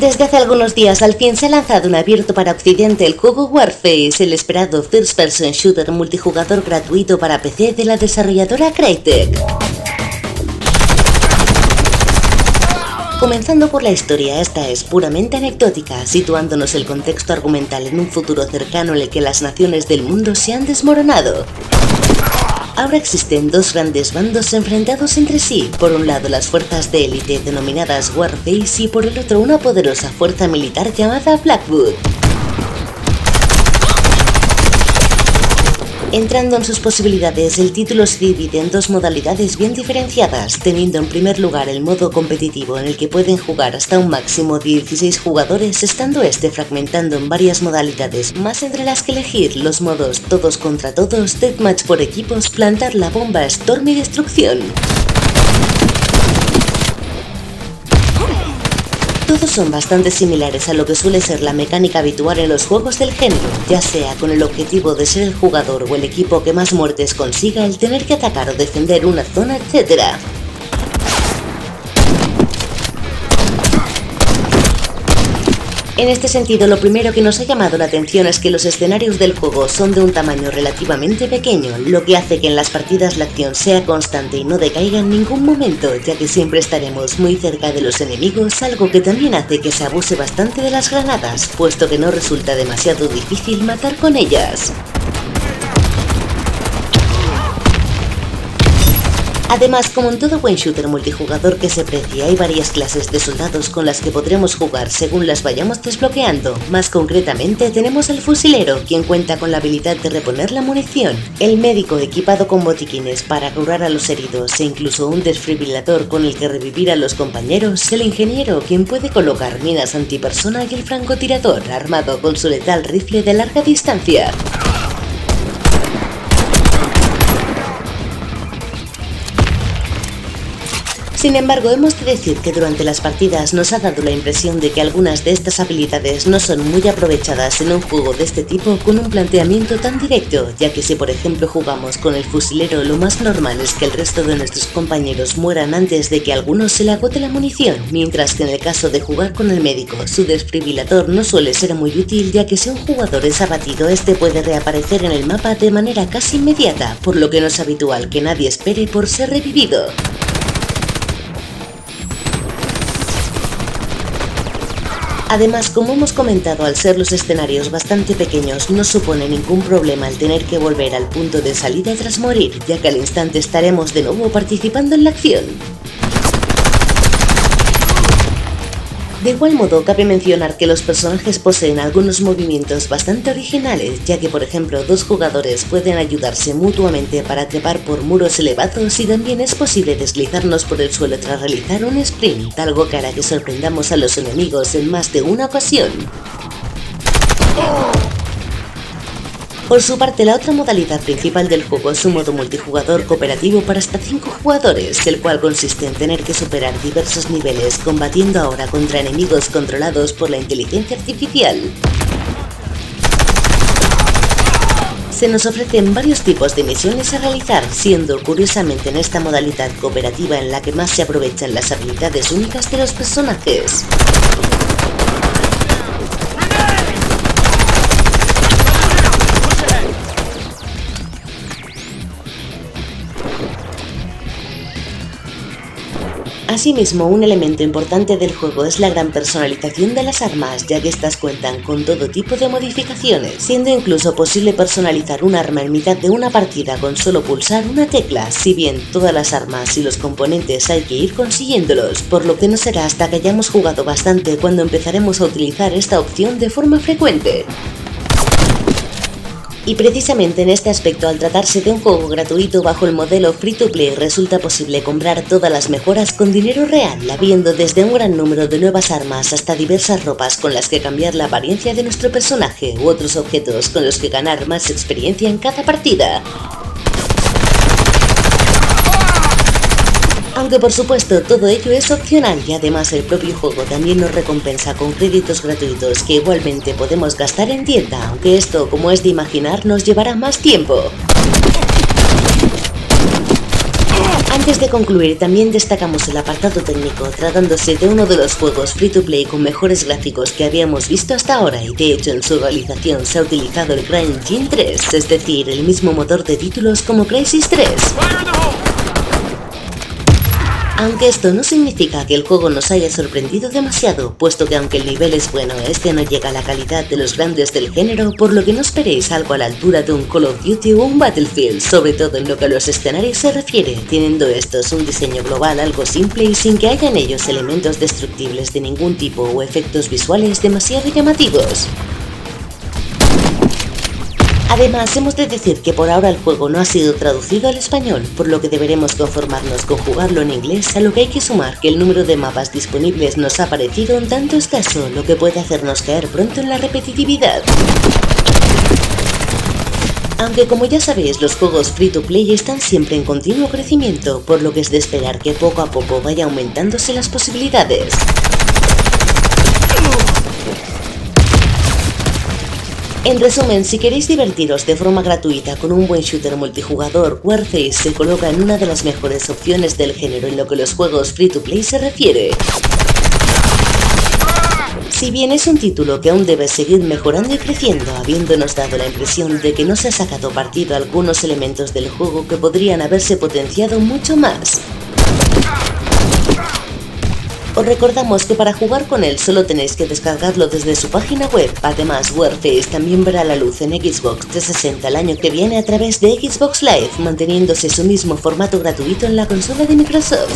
Desde hace algunos días al fin se ha lanzado un abierto para Occidente el juego Warface, el esperado first person shooter multijugador gratuito para PC de la desarrolladora Crytek. Comenzando por la historia, esta es puramente anecdótica, situándonos el contexto argumental en un futuro cercano en el que las naciones del mundo se han desmoronado. Ahora existen dos grandes bandos enfrentados entre sí, por un lado las fuerzas de élite denominadas Warface y por el otro una poderosa fuerza militar llamada Blackwood. Entrando en sus posibilidades, el título se divide en dos modalidades bien diferenciadas, teniendo en primer lugar el modo competitivo en el que pueden jugar hasta un máximo de 16 jugadores, estando este fragmentando en varias modalidades, más entre las que elegir los modos todos contra todos, deathmatch por equipos, plantar la bomba, storm y destrucción. Todos son bastante similares a lo que suele ser la mecánica habitual en los juegos del género, ya sea con el objetivo de ser el jugador o el equipo que más muertes consiga el tener que atacar o defender una zona, etc. En este sentido, lo primero que nos ha llamado la atención es que los escenarios del juego son de un tamaño relativamente pequeño, lo que hace que en las partidas la acción sea constante y no decaiga en ningún momento, ya que siempre estaremos muy cerca de los enemigos, algo que también hace que se abuse bastante de las granadas, puesto que no resulta demasiado difícil matar con ellas. Además, como en todo buen shooter multijugador que se precia, hay varias clases de soldados con las que podremos jugar según las vayamos desbloqueando. Más concretamente, tenemos el fusilero, quien cuenta con la habilidad de reponer la munición, el médico equipado con botiquines para curar a los heridos e incluso un desfibrilador con el que revivir a los compañeros, el ingeniero, quien puede colocar minas antipersona y el francotirador, armado con su letal rifle de larga distancia. Sin embargo, hemos de decir que durante las partidas nos ha dado la impresión de que algunas de estas habilidades no son muy aprovechadas en un juego de este tipo con un planteamiento tan directo, ya que si por ejemplo jugamos con el fusilero lo más normal es que el resto de nuestros compañeros mueran antes de que a algunos se le agote la munición, mientras que en el caso de jugar con el médico, su desfibrilador no suele ser muy útil ya que si un jugador es abatido, este puede reaparecer en el mapa de manera casi inmediata, por lo que no es habitual que nadie espere por ser revivido. Además, como hemos comentado, al ser los escenarios bastante pequeños, no supone ningún problema el tener que volver al punto de salida tras morir, ya que al instante estaremos de nuevo participando en la acción. De igual modo, cabe mencionar que los personajes poseen algunos movimientos bastante originales, ya que por ejemplo dos jugadores pueden ayudarse mutuamente para trepar por muros elevados y también es posible deslizarnos por el suelo tras realizar un sprint, algo que hará que sorprendamos a los enemigos en más de una ocasión. Por su parte, la otra modalidad principal del juego es un modo multijugador cooperativo para hasta 5 jugadores, el cual consiste en tener que superar diversos niveles combatiendo ahora contra enemigos controlados por la inteligencia artificial. Se nos ofrecen varios tipos de misiones a realizar, siendo curiosamente en esta modalidad cooperativa en la que más se aprovechan las habilidades únicas de los personajes. Asimismo, un elemento importante del juego es la gran personalización de las armas, ya que estas cuentan con todo tipo de modificaciones, siendo incluso posible personalizar un arma en mitad de una partida con solo pulsar una tecla, si bien todas las armas y los componentes hay que ir consiguiéndolos, por lo que no será hasta que hayamos jugado bastante cuando empezaremos a utilizar esta opción de forma frecuente. Y precisamente en este aspecto, al tratarse de un juego gratuito bajo el modelo free to play, resulta posible comprar todas las mejoras con dinero real, habiendo desde un gran número de nuevas armas hasta diversas ropas con las que cambiar la apariencia de nuestro personaje u otros objetos con los que ganar más experiencia en cada partida. Aunque por supuesto todo ello es opcional y además el propio juego también nos recompensa con créditos gratuitos que igualmente podemos gastar en tienda, aunque esto como es de imaginar nos llevará más tiempo. Antes de concluir, también destacamos el apartado técnico, tratándose de uno de los juegos free to play con mejores gráficos que habíamos visto hasta ahora y de hecho en su realización se ha utilizado el CryEngine 3, es decir, el mismo motor de títulos como Crisis 3. Aunque esto no significa que el juego nos haya sorprendido demasiado, puesto que aunque el nivel es bueno, este no llega a la calidad de los grandes del género, por lo que no esperéis algo a la altura de un Call of Duty o un Battlefield, sobre todo en lo que a los escenarios se refiere, teniendo estos un diseño global algo simple y sin que haya en ellos elementos destructibles de ningún tipo o efectos visuales demasiado llamativos. Además, hemos de decir que por ahora el juego no ha sido traducido al español, por lo que deberemos conformarnos con jugarlo en inglés, a lo que hay que sumar que el número de mapas disponibles nos ha parecido un tanto escaso, lo que puede hacernos caer pronto en la repetitividad. Aunque como ya sabéis, los juegos free to play están siempre en continuo crecimiento, por lo que es de esperar que poco a poco vaya aumentándose las posibilidades. En resumen, si queréis divertiros de forma gratuita con un buen shooter multijugador, Warface se coloca en una de las mejores opciones del género en lo que los juegos free to play se refiere. Si bien es un título que aún debe seguir mejorando y creciendo, habiéndonos dado la impresión de que no se ha sacado partido algunos elementos del juego que podrían haberse potenciado mucho más. Os recordamos que para jugar con él solo tenéis que descargarlo desde su página web. Además, Warface también verá la luz en Xbox 360 el año que viene a través de Xbox Live, manteniéndose su mismo formato gratuito en la consola de Microsoft.